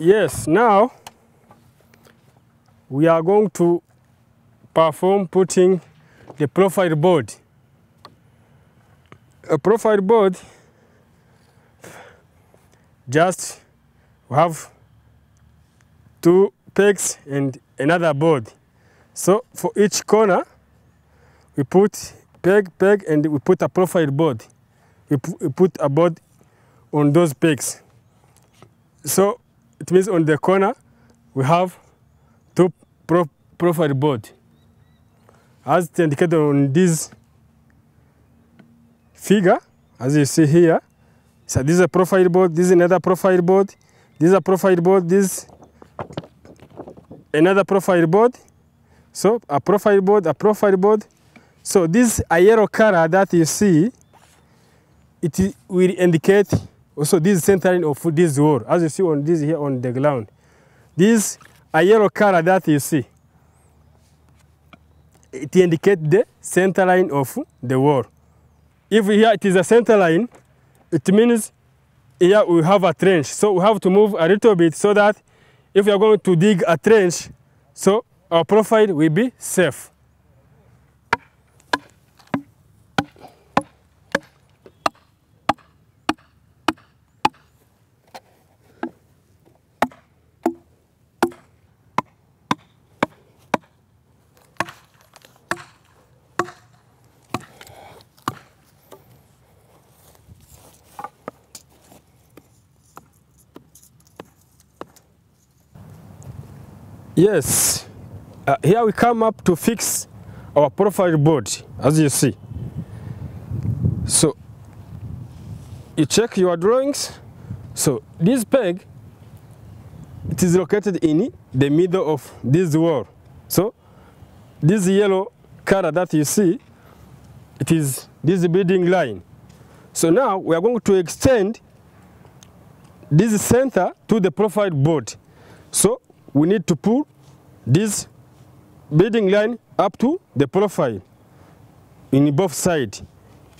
Yes, now we are going to perform putting the profile board. A profile board just have two pegs and another board. So for each corner we put peg, peg and we put a profile board. We, we put a board on those pegs. So it means on the corner we have two pro profile board. As indicated on this figure, as you see here, so this is a profile board, this is another profile board, this is a profile board, this another profile board. So a profile board, a profile board. So this yellow color that you see, it will indicate also this centering of this wall, as you see on this here on the ground. This a yellow color that you see, it indicates the center line of the wall. If here it is a center line, it means here we have a trench. So we have to move a little bit so that if we are going to dig a trench, so our profile will be safe. Yes, uh, here we come up to fix our profile board, as you see. So, you check your drawings. So, this peg, it is located in the middle of this wall. So, this yellow color that you see, it is this building line. So now we are going to extend this center to the profile board. So we need to pull this building line up to the profile in both sides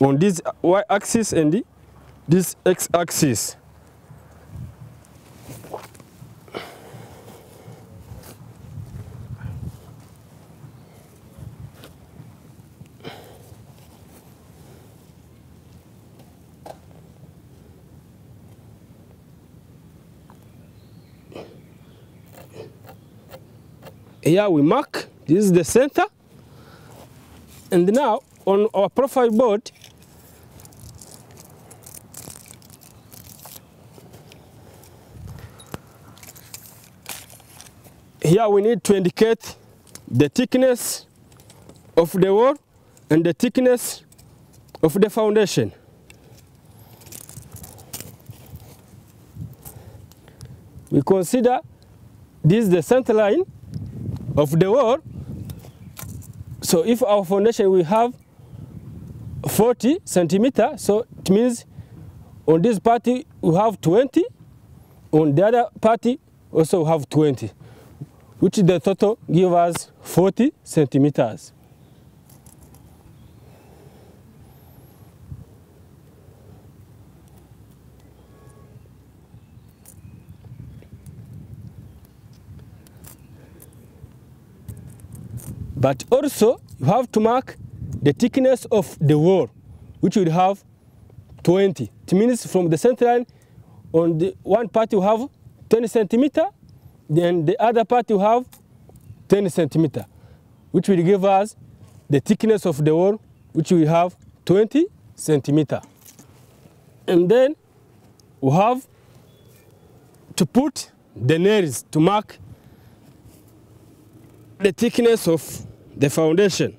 on this y axis and this x Here we mark, this is the center. And now on our profile board, here we need to indicate the thickness of the wall and the thickness of the foundation. We consider this is the center line of the wall. So if our foundation we have 40 centimeter, so it means on this party we have 20, on the other party also have 20, which the total give us 40 centimeters. But also you have to mark the thickness of the wall, which will have 20. It means from the center line, on the one part you have 20 centimeter, then the other part you have 10 centimeter, which will give us the thickness of the wall, which will have 20 centimeter. And then we have to put the nails to mark the thickness of the foundation.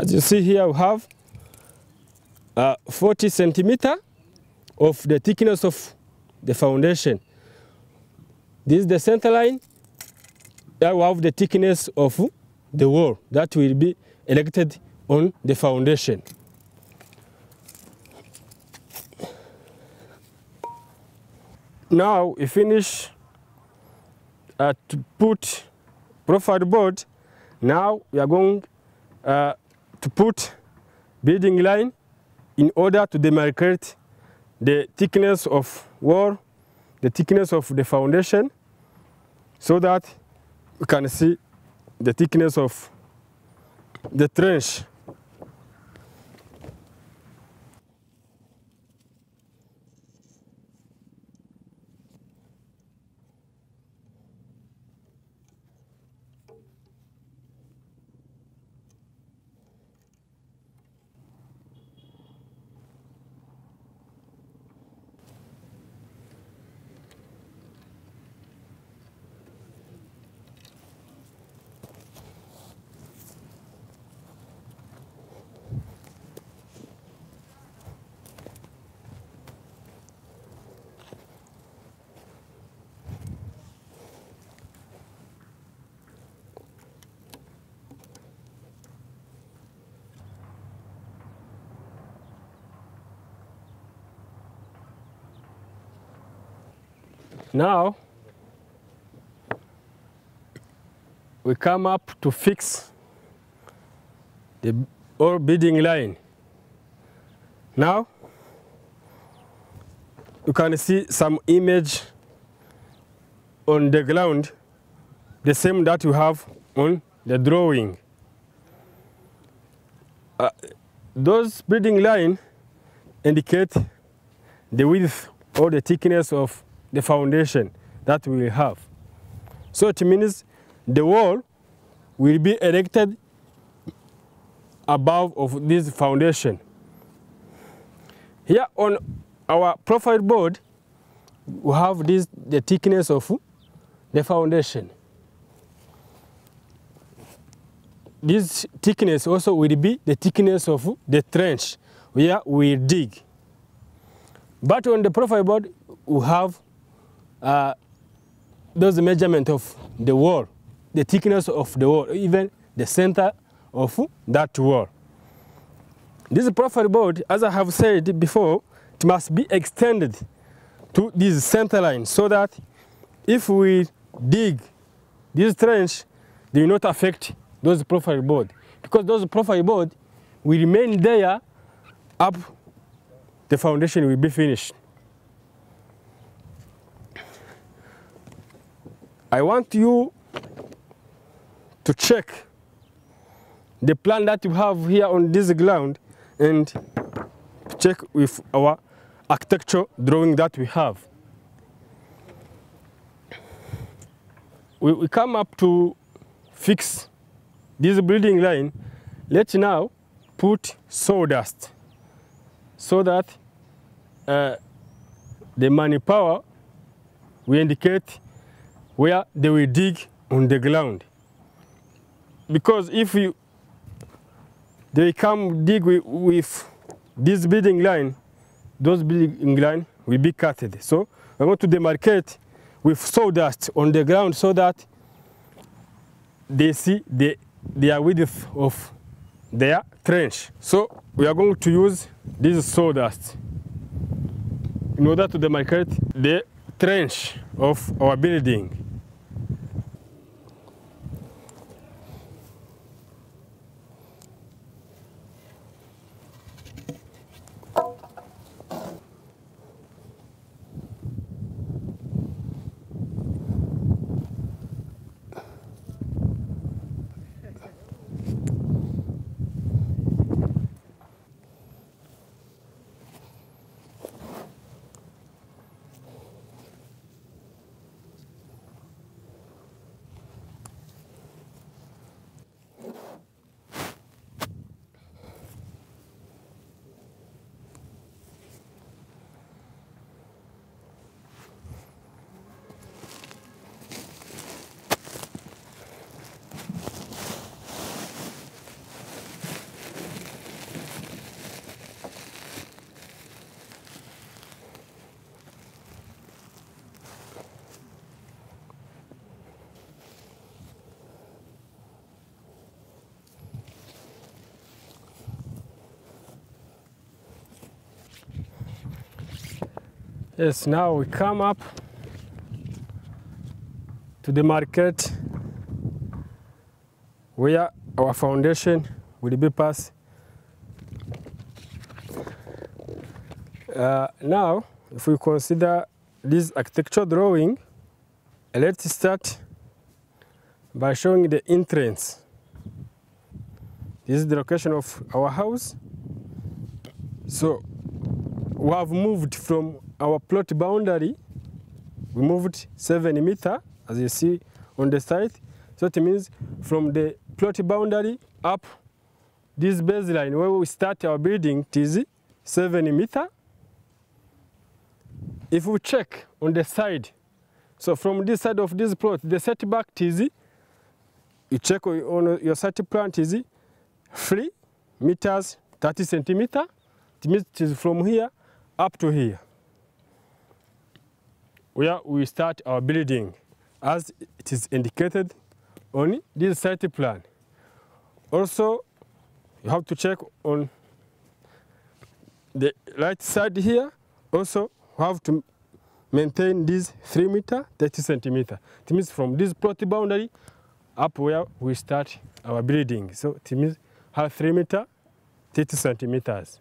As you see here, we have uh, 40 centimeter of the thickness of the foundation. This is the center line. That will have the thickness of the wall that will be erected on the foundation. Now we finish uh, to put profile board. Now we are going uh, to put building line in order to demarcate the thickness of wall, the thickness of the foundation, so that we can see the thickness of the trench. Now we come up to fix the or building line. Now you can see some image on the ground, the same that you have on the drawing. Uh, those building line indicate the width or the thickness of the foundation that we will have. So it means the wall will be erected above of this foundation. Here on our profile board, we have this the thickness of the foundation. This thickness also will be the thickness of the trench where we dig. But on the profile board, we have uh, those measurement of the wall, the thickness of the wall, even the center of that wall. This profile board, as I have said before, it must be extended to this center line so that if we dig this trench, they will not affect those profile board because those profile board will remain there up the foundation will be finished. I want you to check the plan that you have here on this ground and check with our architecture drawing that we have. We, we come up to fix this building line. Let's now put sawdust so that uh, the manpower we indicate where they will dig on the ground. Because if you, they come dig with, with this building line, those building line will be cutted. So I want to demarcate with sawdust on the ground so that they see the, their width of their trench. So we are going to use this sawdust in order to demarcate the trench of our building. Yes, now we come up to the market where our foundation will be passed. Uh, now, if we consider this architectural drawing, let's start by showing the entrance. This is the location of our house. So we have moved from our plot boundary, we moved seven meter, as you see on the side. So it means from the plot boundary up this baseline where we start our building is seven meter. If we check on the side, so from this side of this plot, the setback is you check on your site plan is 3 meters 30 centimeter. It means it is from here up to here where we start our building as it is indicated on this site plan. Also, you have to check on the right side here. Also, have to maintain this 3 meter 30 centimeter. It means from this plot boundary up where we start our building. So it means have 3 meter 30 centimeters.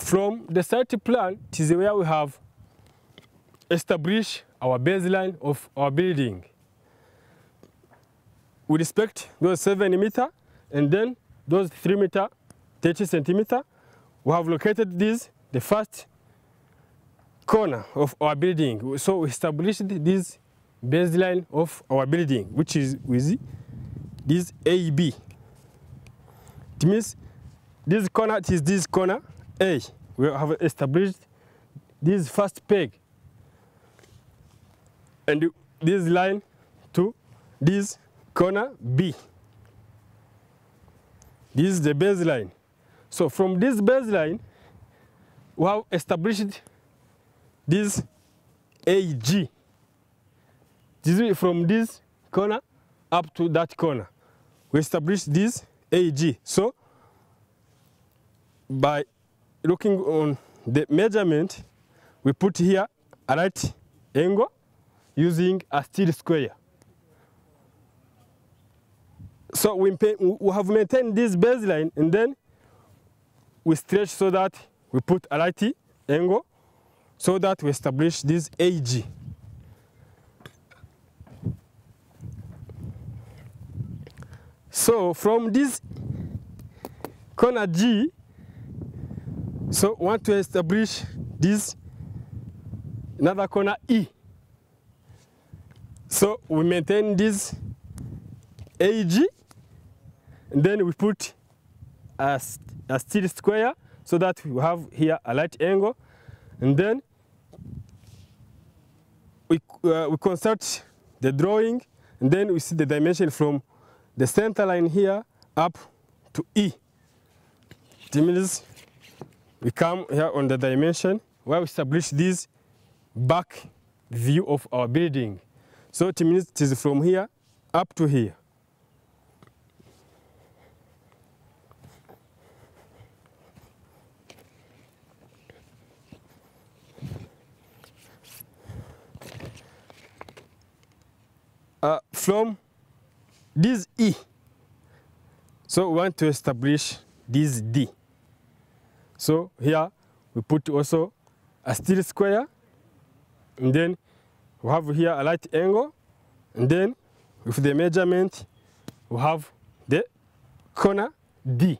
From the site plan, it is where we have established our baseline of our building. We respect those 7 meter and then those 3 meter 30 centimeter. We have located this, the first corner of our building. So we established this baseline of our building, which is with this AB. It means this corner is this corner A. We have established this first peg and this line to this corner B. This is the baseline. So from this baseline, we have established this AG. This is from this corner up to that corner. We establish this AG. So by looking on the measurement, we put here a right angle using a steel square. So we, we have maintained this baseline and then we stretch so that we put a right angle so that we establish this AG. So from this corner G, so want to establish this another corner E. So we maintain this AG, and then we put a, a steel square so that we have here a light angle, and then we, uh, we consult the drawing, and then we see the dimension from the center line here up to E. It means we come here on the dimension where we establish this back view of our building. So it means it is from here up to here. Uh, from this E, so we want to establish this D. So here we put also a steel square and then we have here a right angle and then with the measurement we have the corner D.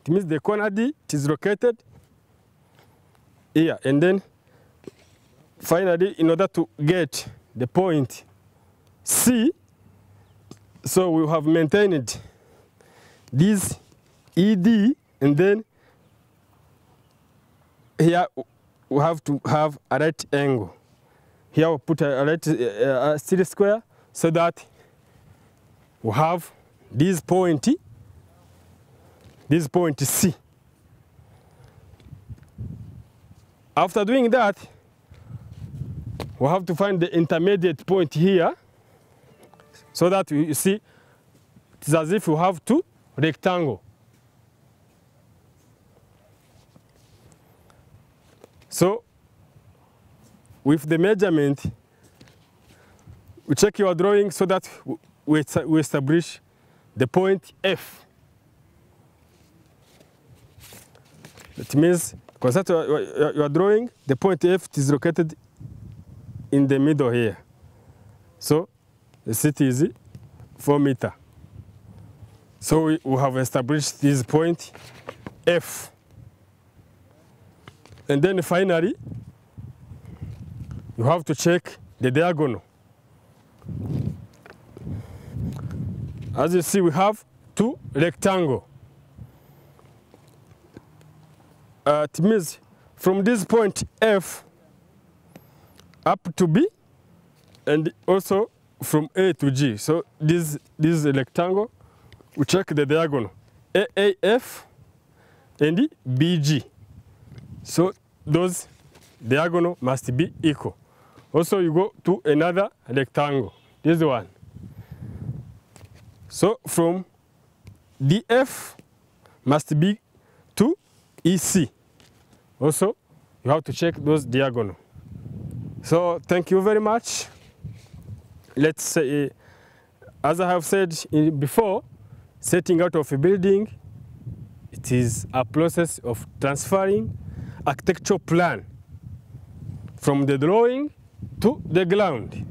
It means the corner D it is located here and then finally in order to get the point C so we have maintained this ED and then here we have to have a right angle. Here we put a right uh, square so that we have this point, this point C. After doing that, we have to find the intermediate point here so that you see it's as if you have two rectangle. So with the measurement, we check your drawing so that we, establish the point F. That means, because that you are drawing, the point F is located in the middle here. So the city is 4 meter. So we, have established this point F. And then finally, you have to check the diagonal. As you see, we have two rectangle. Uh, it means from this point F up to B and also from A to G. So this, this is a rectangle. We check the diagonal. AAF and BG. So those diagonal must be equal. Also you go to another rectangle, this one. So from DF must be to EC. Also you have to check those diagonal. So thank you very much. Let's say, as I have said eh, before, setting out of a building, it is a process of transferring architectural plan from the drawing to the ground.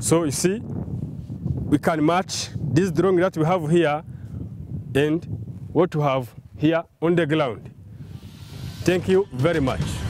So you see, we can match this drawing that we have here and what we have here on the ground. Thank you very much.